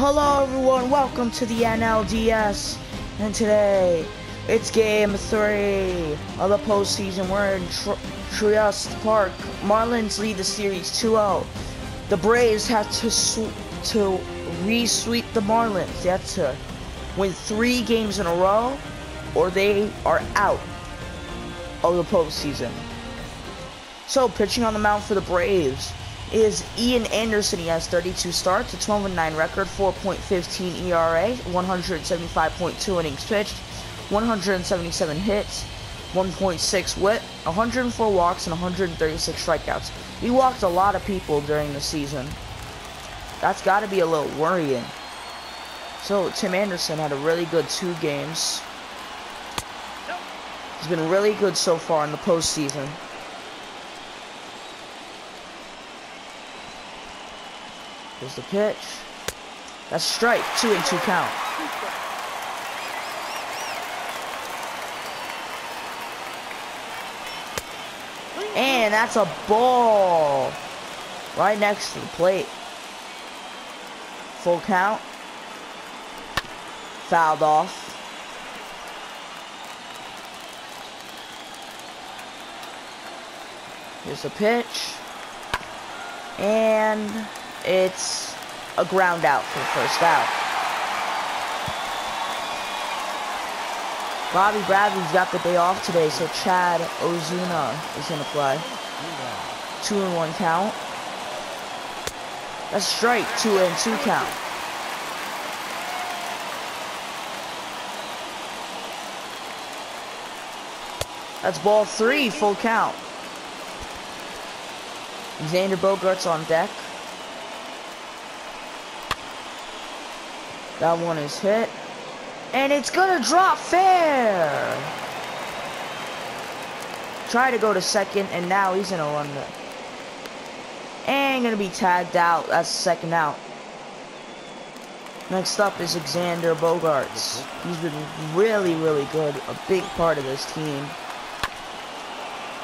Hello everyone, welcome to the NLDS. And today, it's game three of the postseason. We're in Tr Truist Park. Marlins lead the series 2-0. The Braves have to to re-sweep the Marlins. They have to win three games in a row, or they are out of the postseason. So, pitching on the mound for the Braves is Ian Anderson. He has 32 starts, a 12 9 record, 4.15 ERA, 175.2 innings pitched, 177 hits, 1.6 whip, 104 walks, and 136 strikeouts. He walked a lot of people during the season. That's got to be a little worrying. So, Tim Anderson had a really good two games. He's been really good so far in the postseason. Here's the pitch. That's strike. Two and two count. And that's a ball. Right next to the plate. Full count. Fouled off. Here's the pitch. And it's a ground out for the first out. Bobby Bradley's got the day off today, so Chad Ozuna is going to play. Two and one count. That's strike, two and two count. That's ball three, full count. Xander Bogaerts on deck. That one is hit. And it's gonna drop fair. Try to go to second, and now he's gonna run the. And gonna be tagged out. That's second out. Next up is Xander Bogaerts. He's been really, really good. A big part of this team.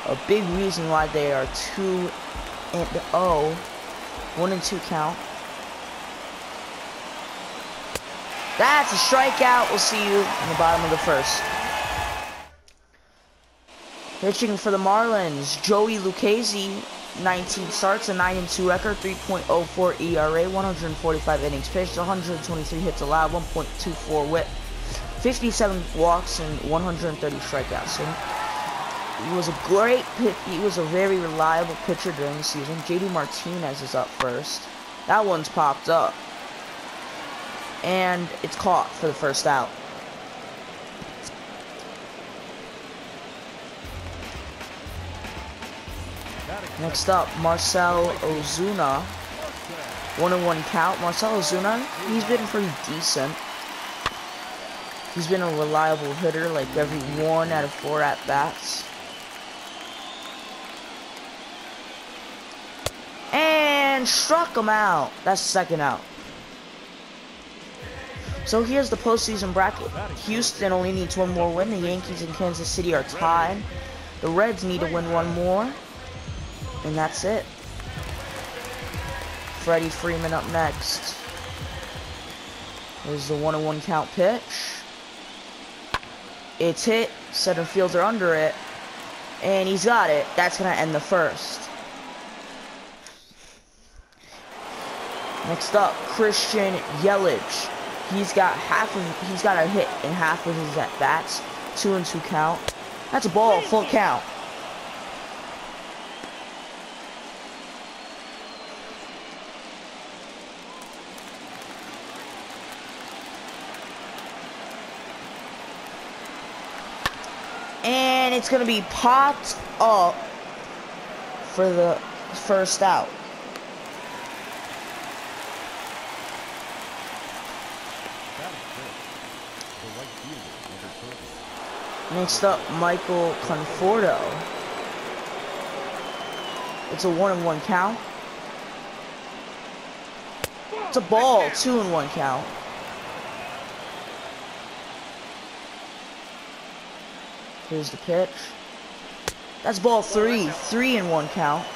A big reason why they are 2 and 0. 1 and 2 count. That's a strikeout. We'll see you in the bottom of the first. Pitching for the Marlins, Joey Lucchesi, 19 starts, a 9 2 record, 3.04 ERA, 145 innings pitched, 123 hits allowed, 1.24 whip, 57 walks, and 130 strikeouts. He was a great. He was a very reliable pitcher during the season. JD Martinez is up first. That one's popped up and it's caught for the first out. Next up, Marcel Ozuna. One and one count. Marcel Ozuna, he's been pretty decent. He's been a reliable hitter, like every one out of four at bats. And struck him out. That's second out. So here's the postseason bracket. Houston only needs one more win. The Yankees and Kansas City are tied. The Reds need to win one more. And that's it. Freddie Freeman up next. There's the one one count pitch. It's hit. Center fields are under it. And he's got it. That's going to end the first. Next up, Christian Yelich. He's got half of he's got a hit in half of his at bats. Two and two count. That's a ball, full count. And it's gonna be popped up for the first out. Next up, Michael Conforto. It's a one and one count. It's a ball, two and one count. Here's the pitch. That's ball three, three and one count.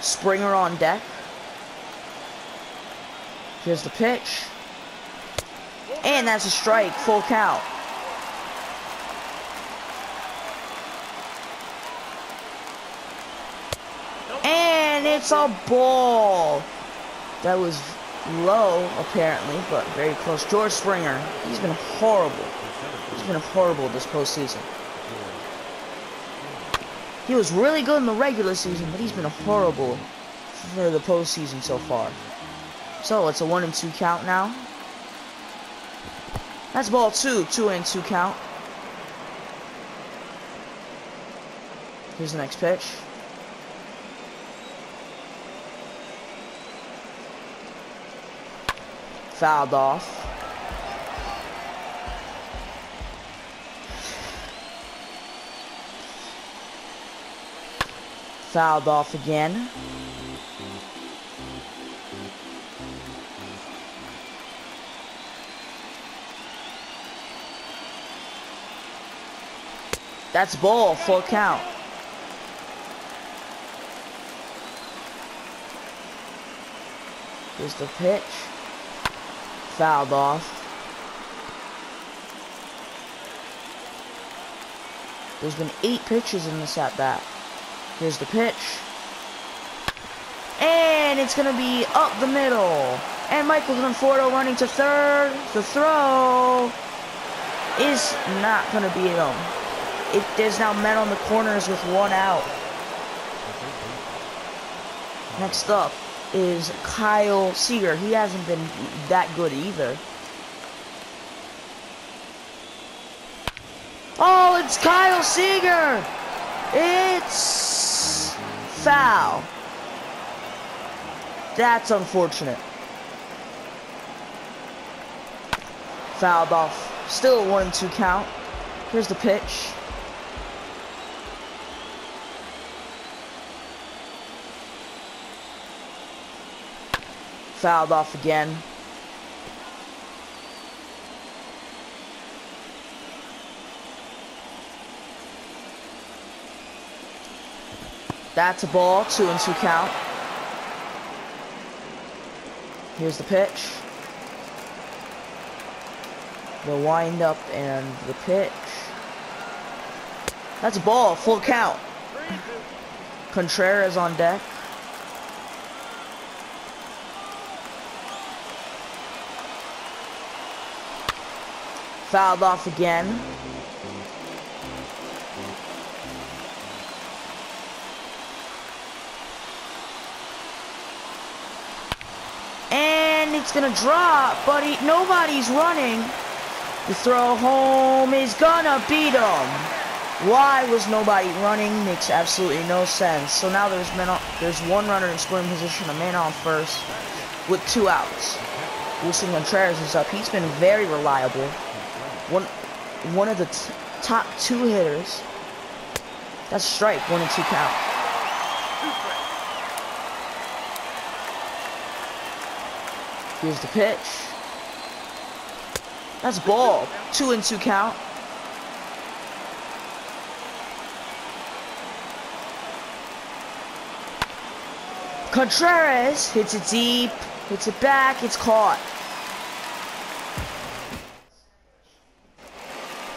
Springer on deck. Here's the pitch. And that's a strike, full count. It's a ball. That was low, apparently, but very close. George Springer, he's been horrible. He's been horrible this postseason. He was really good in the regular season, but he's been horrible for the postseason so far. So it's a one and two count now. That's ball two, two and two count. Here's the next pitch. Fouled off. Fouled off again. That's ball, full count. Here's the pitch. Fouled off. There's been eight pitches in this at bat. Here's the pitch. And it's going to be up the middle. And Michael Conforto running to third. The throw is not going to be him. It, there's now men on the corners with one out. Next up is Kyle Seager. He hasn't been that good either. Oh, it's Kyle Seager! It's Foul. That's unfortunate. Fouled off. Still a 1-2 count. Here's the pitch. Fouled off again. That's a ball, two and two count. Here's the pitch. The wind up and the pitch. That's a ball, full count. Contreras on deck. Fouled off again. And it's gonna drop, but he, nobody's running. The throw home is gonna beat him. Why was nobody running? Makes absolutely no sense. So now there's men on, there's one runner in scoring position, a man on first, with two outs. Willson Contreras is up. He's been very reliable. One one of the top two hitters. That's strike, one and two count. Here's the pitch. That's ball. Two and two count. Contreras hits it deep, hits it back, it's caught.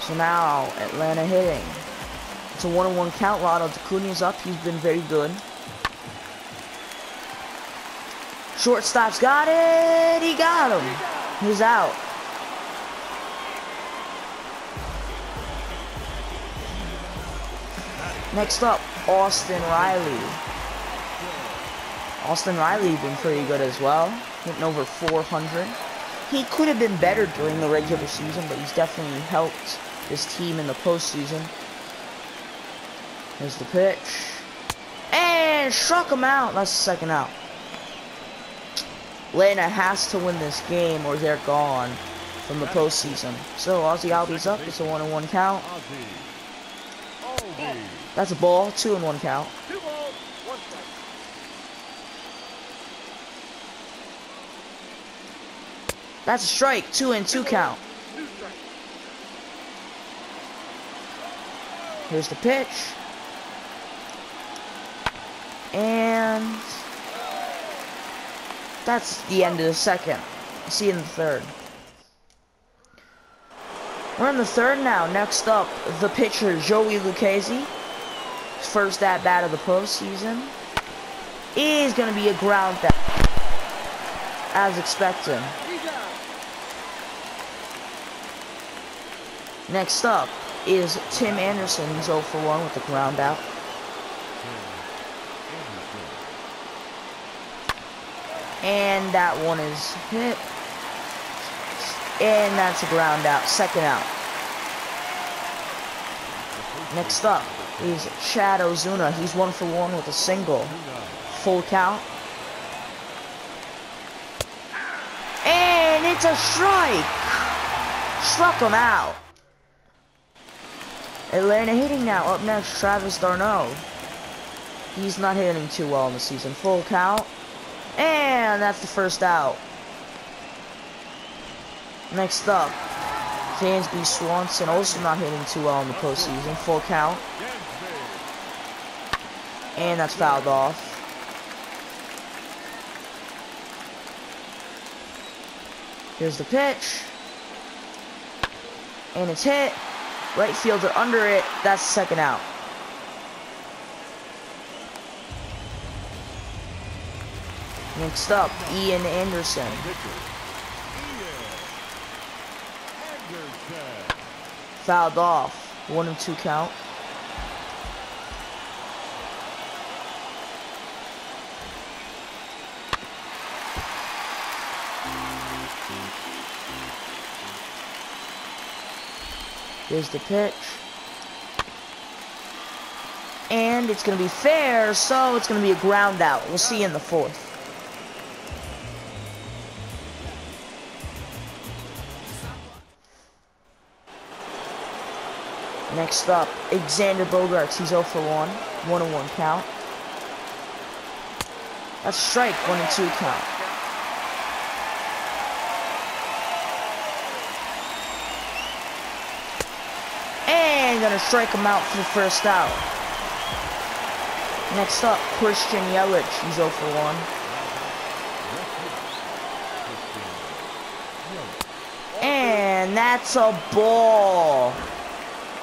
So now, Atlanta hitting. It's a one-on-one count. Ronald Acuna's up. He's been very good. Shortstop's got it. He got him. He's out. Next up, Austin Riley. Austin Riley been pretty good as well. Hitting over 400. He could have been better during the regular season, but he's definitely helped his team in the postseason. Here's the pitch. And struck him out. That's the second out. Atlanta has to win this game or they're gone from the postseason. So Ozzy Albies up. It's a one and one count. That's a ball. Two and one count. That's a strike. Two and two count. Here's the pitch. And that's the end of the second. See you in the third. We're in the third now. Next up, the pitcher, Joey Lucchesi. First at bat of the postseason. Is going to be a ground out. As expected. Next up is Tim Anderson. He's 0 for 1 with the ground out. And that one is hit. And that's a ground out. Second out. Next up is Chad Ozuna. He's one for one with a single. Full count. And it's a strike. Struck him out. Atlanta hitting now. Up next, Travis d'Arnaud. He's not hitting too well in the season. Full count. And that's the first out. Next up, Dansby Swanson also not hitting too well in the postseason. Full count. And that's fouled off. Here's the pitch. And it's hit. Right fielder under it. That's second out. Next up, Ian Anderson. Fouled off. One and two count. Here's the pitch. And it's going to be fair, so it's going to be a ground out. We'll see you in the fourth. Next up, Xander Bogaerts. He's 0 for 1. 1 and 1 count. That's strike. 1 and 2 count. And gonna strike him out for the first out. Next up, Christian Yelich. He's 0 for 1. And that's a ball.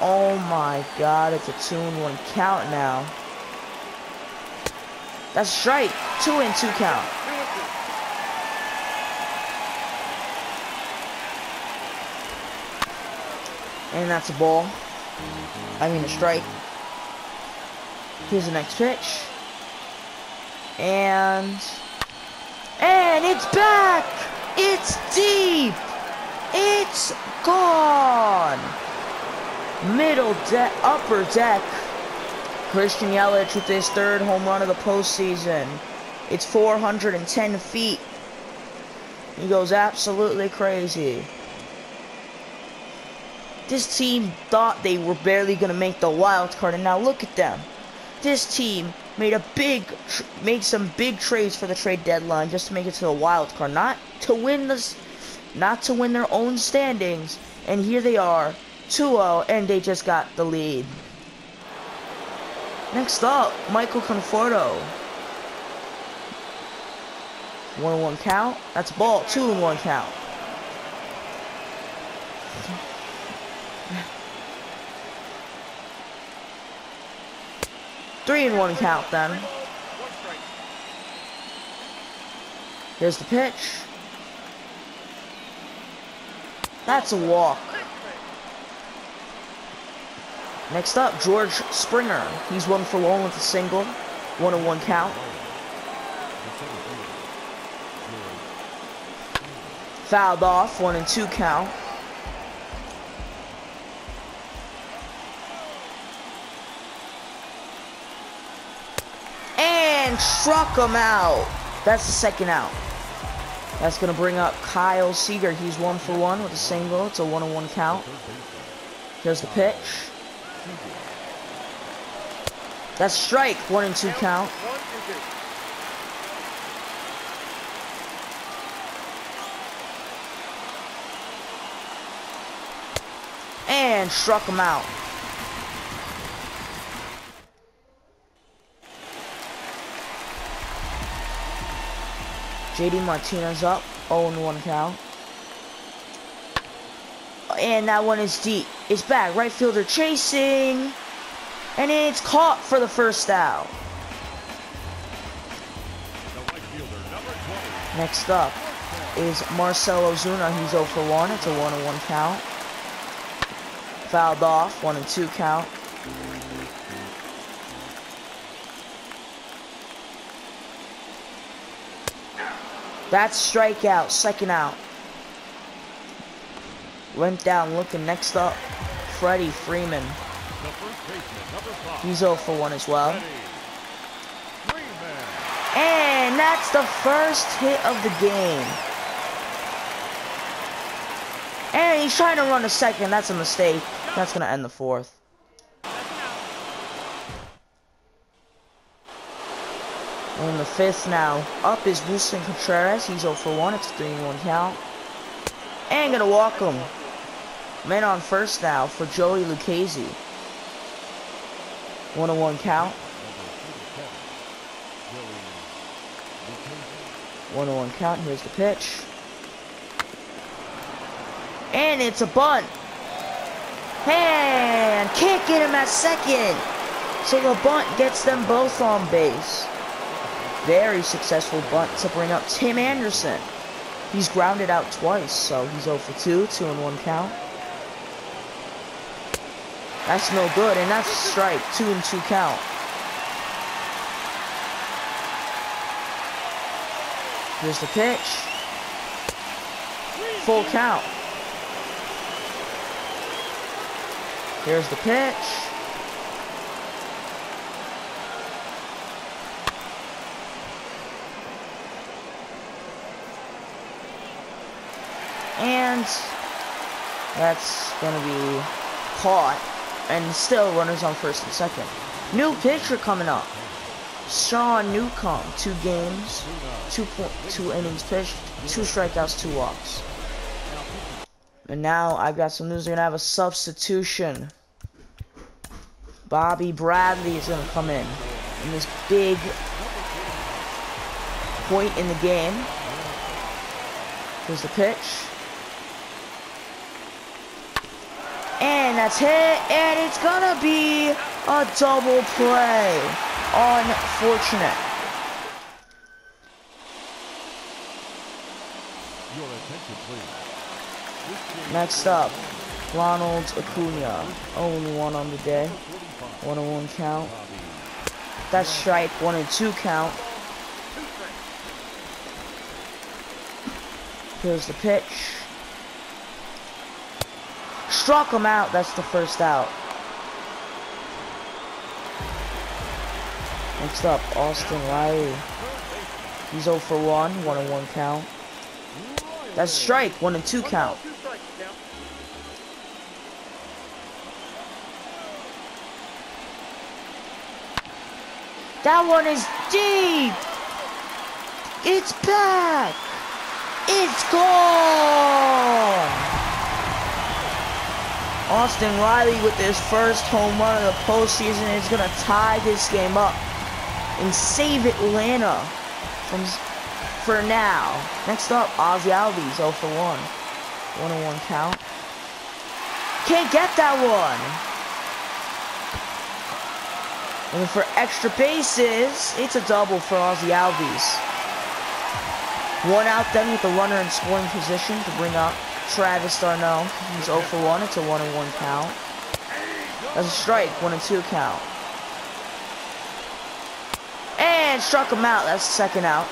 Oh my god, it's a two and one count now. That's strike. Two and two count. And that's a ball. I mean a strike. Here's the next pitch. And and it's back! It's deep! It's gone! middle deck, upper deck. Christian Yelich with his third home run of the postseason. It's 410 feet. He goes absolutely crazy. This team thought they were barely going to make the wild card, and now look at them. This team made a big, made some big trades for the trade deadline just to make it to the wild card, not to win this, not to win their own standings. And here they are, 2-0, and they just got the lead. Next up, Michael Conforto. 1-1 count. That's ball. 2-1 count. Three and one count then. Here's the pitch. That's a walk. Next up, George Springer. He's one for one with a single. One and one count. Fouled off, one and two count. And struck him out. That's the second out. That's going to bring up Kyle Seager. He's one for one with a single. It's a one-on-one count. Here's the pitch. That's strike. One and two count. And struck him out. JD Martinez up. 0 1 count. and that one is deep. It's back. Right fielder chasing. And it's caught for the first out. Next up is Marcelo Ozuna. He's 0 for 1. It's a 1 1 count. Fouled off. 1 and 2 count. That's strikeout. Second out. Went down looking next up. Freddie Freeman. He's 0 for 1 as well. And that's the first hit of the game. And he's trying to run a second. That's a mistake. That's going to end the fourth. In the fifth now, up is Willson Contreras. He's 0 for 1. It's a 3-1 count. And to walk him. Man on first now for Joey Lucchesi. 101 count. 101 count. Here's the pitch. And it's a bunt. And can't get him at second. So the bunt gets them both on base. Very successful bunt to bring up Tim Anderson. He's grounded out twice, so he's 0 for 2, 2 and 1 count. That's no good, and that's strike. Two and two count. Here's the pitch. Full count. Here's the pitch. And that's going to be caught and still runners on first and second. New pitcher coming up. Sean Newcomb, two games, two point, two innings pitched, two strikeouts, two walks. And now I've got some news. We're gonna have a substitution. Bobby Bradley is gonna come in in this big point in the game. Here's the pitch. And that's hit, and it's gonna be a double play. Unfortunate. Next up, Ronald Acuna. Only one on the day. One and one count. That's strike. One and two count. Here's the pitch. Struck him out. That's the first out. Next up, Austin Riley. He's 0 for 1, 1 and 1 count. That's strike, 1 and 2 count. That one is deep! It's back! It's gone! Austin Riley with his first home run of the postseason is going to tie this game up and save Atlanta from for now. Next up, Ozzy Albies 0 for 1. 1 and 1 count. Can't get that one. And for extra bases, it's a double for Ozzy Albies. One out then with the runner in scoring position to bring up Travis d'Arnaud. He's 0 for 1. It's a 1 and 1 count. That's a strike. 1 and 2 count. And struck him out. That's second out.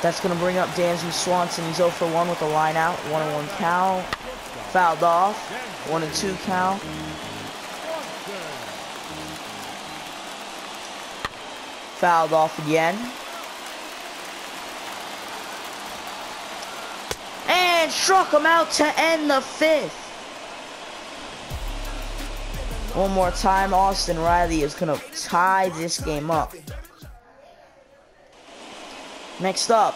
That's going to bring up Dansby Swanson. He's 0 for 1 with a line out. 1 and 1 count. Fouled off. 1 and 2 count. Fouled off again. And struck him out to end the fifth. One more time, Austin Riley is going to tie this game up. Next up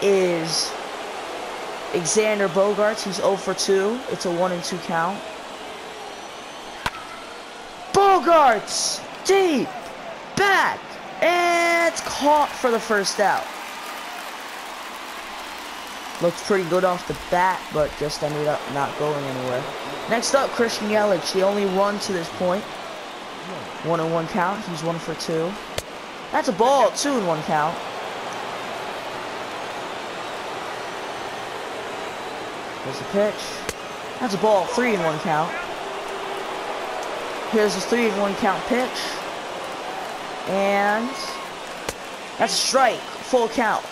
is Xander Bogaerts. He's 0 for 2. It's a 1 and 2 count. Bogaerts! Deep! Back! And it's caught for the first out. Looked pretty good off the bat, but just ended up not going anywhere. Next up, Christian Yelich. The only run to this point. One and one count. He's one for two. That's a ball, two and one count. There's the pitch. That's a ball, three and one count. Here's a three and one count pitch. And that's a strike, full count.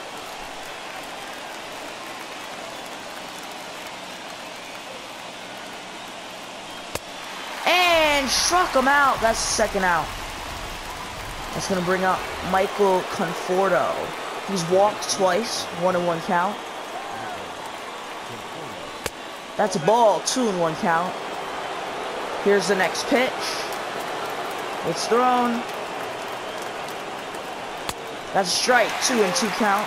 And struck him out. That's second out. That's going to bring up Michael Conforto. He's walked twice, one and one count. That's a ball, two and one count. Here's the next pitch. It's thrown. That's a strike, two and two count.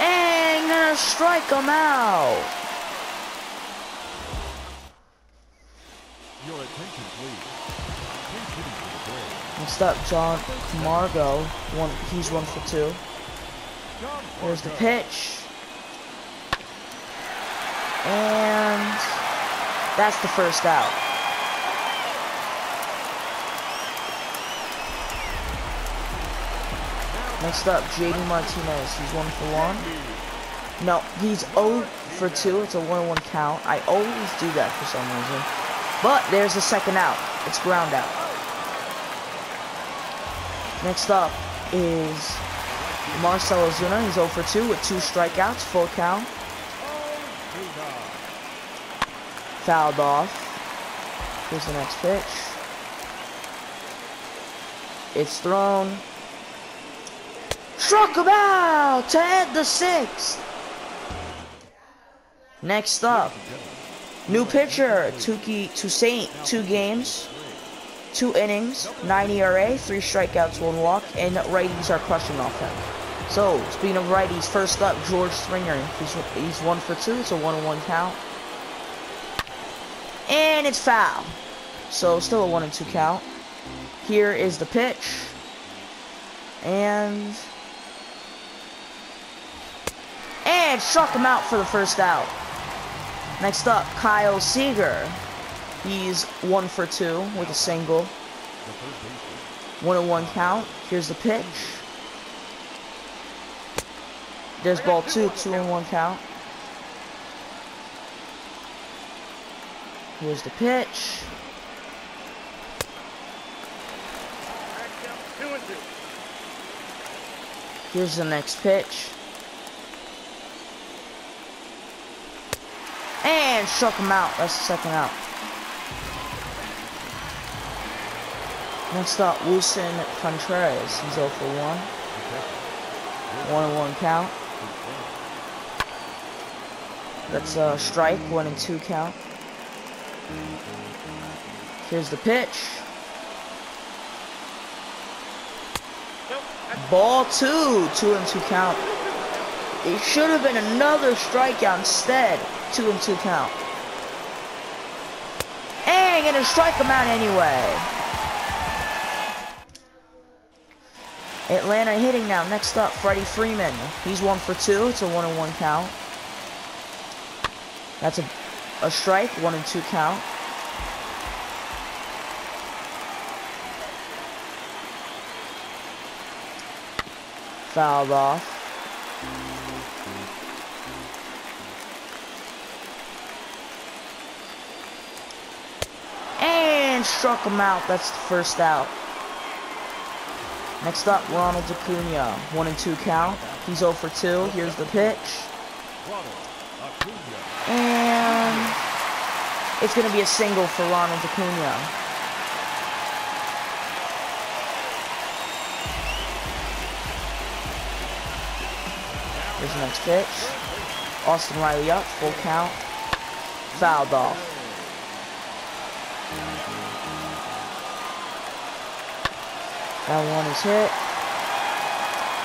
And gonna strike him out. Your attention, please. Please hitting to the plate. Next up, John Camargo. One, he's one for two. There's the pitch. And that's the first out. Next up, JD Martinez. He's one for one. No, he's 0 for 2. It's a 1-1 count. I always do that for some reason. But there's the second out. It's ground out. Next up is Marcel Ozuna. He's 0 for 2 with two strikeouts. Full count. Fouled off. Here's the next pitch. It's thrown. Struck him out to end the sixth. Next up, new pitcher, Touki Toussaint, two games, two innings, nine ERA, three strikeouts, one walk, and righties are crushing off him. So, speaking of righties, first up, George Springer. He's, he's one for two, it's a one-on-one count. And it's foul. So, still a one and two count. Here is the pitch. And and struck him out for the first out. Next up, Kyle Seager. He's one for two with a single. One and one count. Here's the pitch. There's ball two, two and one count. Here's the pitch. Here's the next pitch. And struck him out. That's the second out. Next up, Willson Contreras. He's 0 for 1. One and one count. That's a uh, strike, one and two count. Here's the pitch. Ball two, two and two count. It should have been another strikeout instead. Two and two count. And gonna strike him out anyway. Atlanta hitting now. Next up, Freddie Freeman. He's one for two. It's a one and one count. That's a, a strike, one and two count. Fouled off. And struck him out. That's the first out. Next up, Ronald Acuna. One and two count. He's 0 for 2. Here's the pitch. And it's going to be a single for Ronald Acuna. Here's the next pitch. Austin Riley up, full count. Fouled off. That one is hit.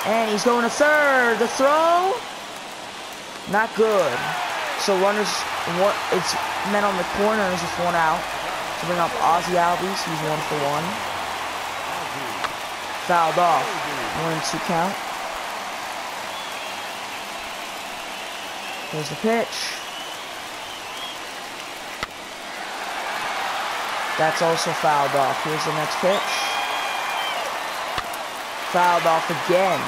And he's going to third. The throw? Not good. So runners, what? It's men on the corners with one out to bring up Ozzy Albies. He's one for one. Fouled off. One and two count. Here's the pitch. That's also fouled off. Here's the next pitch. Fouled off again.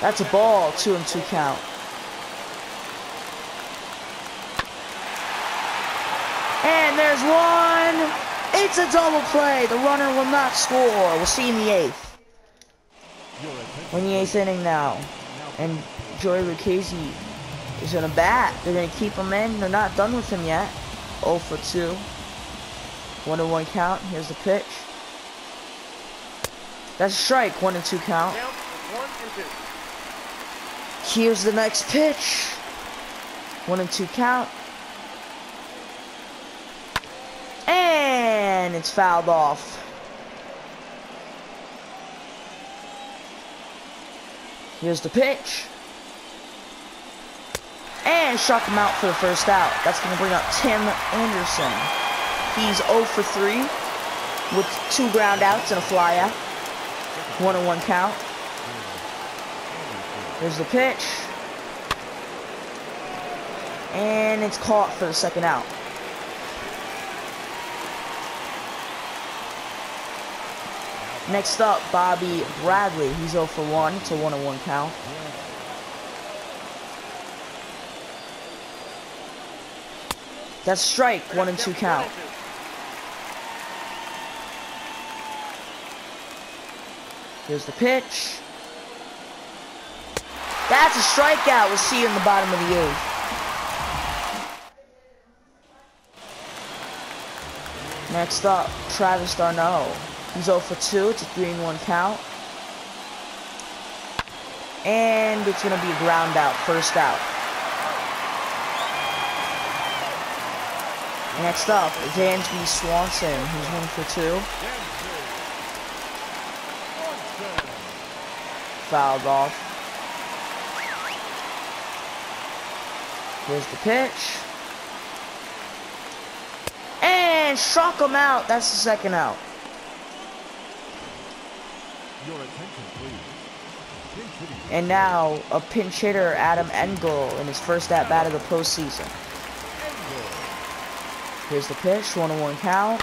That's a ball, two and two count. And there's one. It's a double play. The runner will not score. We'll see in the eighth. We're in the eighth inning now. And Joey Lucchesi is gonna bat. They're gonna keep him in. They're not done with him yet. 0 for 2. 1 and 1 count. Here's the pitch. That's a strike. 1 and 2 count. Count one and two. Here's the next pitch. One and two count. And it's fouled off. Here's the pitch. And struck him out for the first out. That's going to bring up Tim Anderson. He's 0 for 3 with two ground outs and a fly out. One and one count. There's the pitch. And it's caught for the second out. Next up, Bobby Bradley. He's 0 for 1. It's a 1 and 1 count. That's strike. 1 and 2 count. Here's the pitch. That's a strikeout. We'll see you in the bottom of the eighth. Next up, Travis d'Arnaud. He's 0 for 2. It's a 3 and 1 count. And it's going to be a ground out. First out. Next up, Dansby Swanson. He's 1 for 2. Fouled off. Here's the pitch. And struck him out. That's the second out. Your attention, please. And now a pinch hitter, Adam Engel, in his first at bat of the postseason. Here's the pitch, one on one count.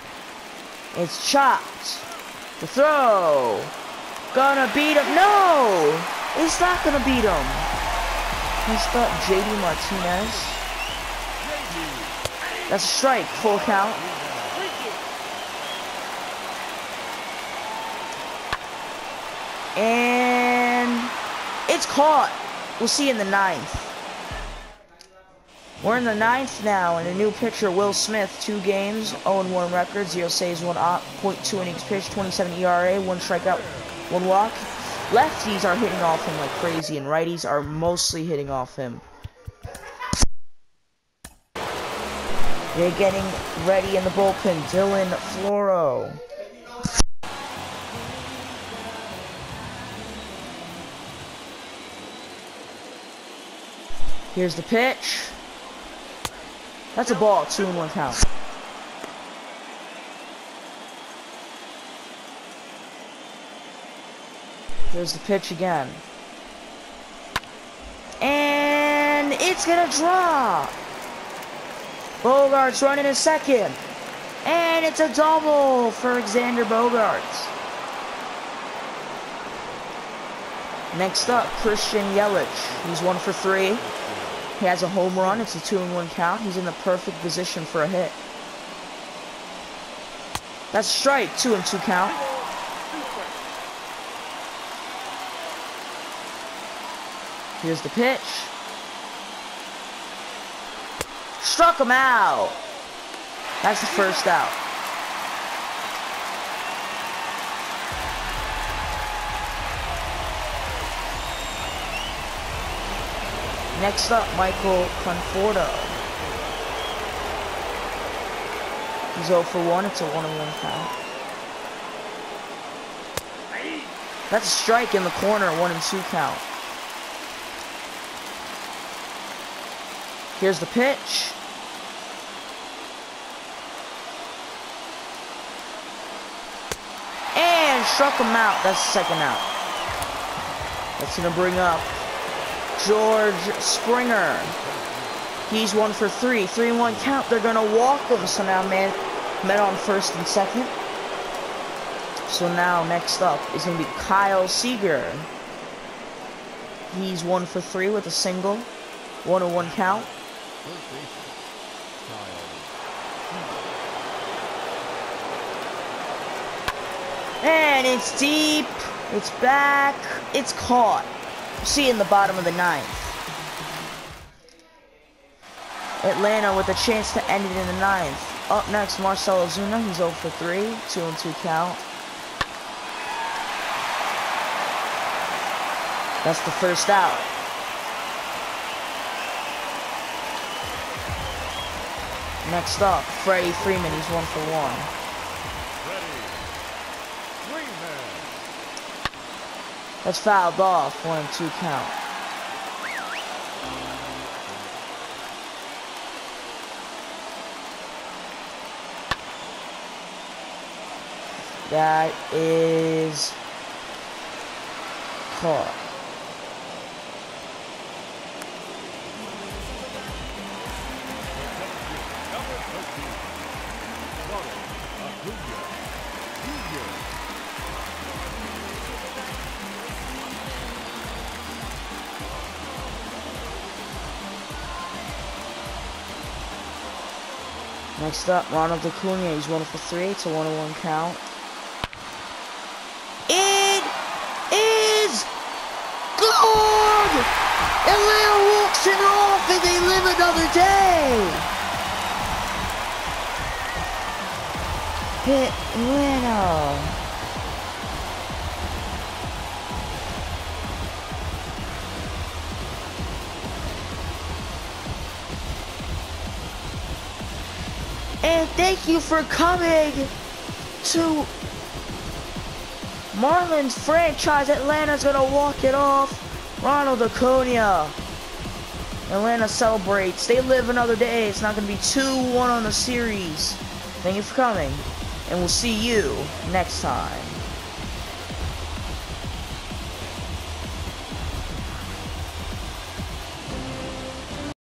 It's chopped. The throw. Gonna beat him. No! It's not gonna beat him. Next up, JD Martinez. That's a strike, full count. And it's caught. We'll see in the ninth. We're in the ninth now, and a new pitcher, Will Smith, two games, 0-1 record, zero saves, one op, 0.2 innings pitched, 27 ERA, one strikeout, one walk. Lefties are hitting off him like crazy, and righties are mostly hitting off him. They're getting ready in the bullpen. Dylan Floro. Here's the pitch. That's a ball, two and one count. Here's the pitch again. And it's gonna drop. Bogaerts running a second. And it's a double for Xander Bogaerts. Next up, Christian Yelich. He's one for three. He has a home run. It's a two and one count. He's in the perfect position for a hit. That's strike, two and two count. Here's the pitch. Struck him out. That's the first out. Next up, Michael Conforto. He's 0 for 1. It's a 1 and 1 count. That's a strike in the corner, 1 and 2 count. Here's the pitch. And struck him out. That's the second out. That's going to bring up George Springer. He's one for three. Three and one count. They're going to walk him. So now man met on first and second. So now next up is going to be Kyle Seager. He's one for three with a single. One on one count. Baseman, Kyle And it's deep. It's back. It's caught. See in the bottom of the ninth. Atlanta with a chance to end it in the ninth. Up next, Marcell Ozuna. He's 0 for 3. 2 and 2 count. That's the first out. Next up, Freddie Freeman. He's 1 for 1. Freddie That's fouled off. 1 and 2 count. That is caught. Next up, Ronald Acuna. He's one for three. It's a one-on-one count. It is good. Atlanta walks it off, and they live another day. Atlanta. And thank you for coming to Marlins franchise. Atlanta's gonna walk it off. Ronald Acuna. Atlanta celebrates. They live another day. It's not gonna be 2-1 on the series. Thank you for coming. And we'll see you next time.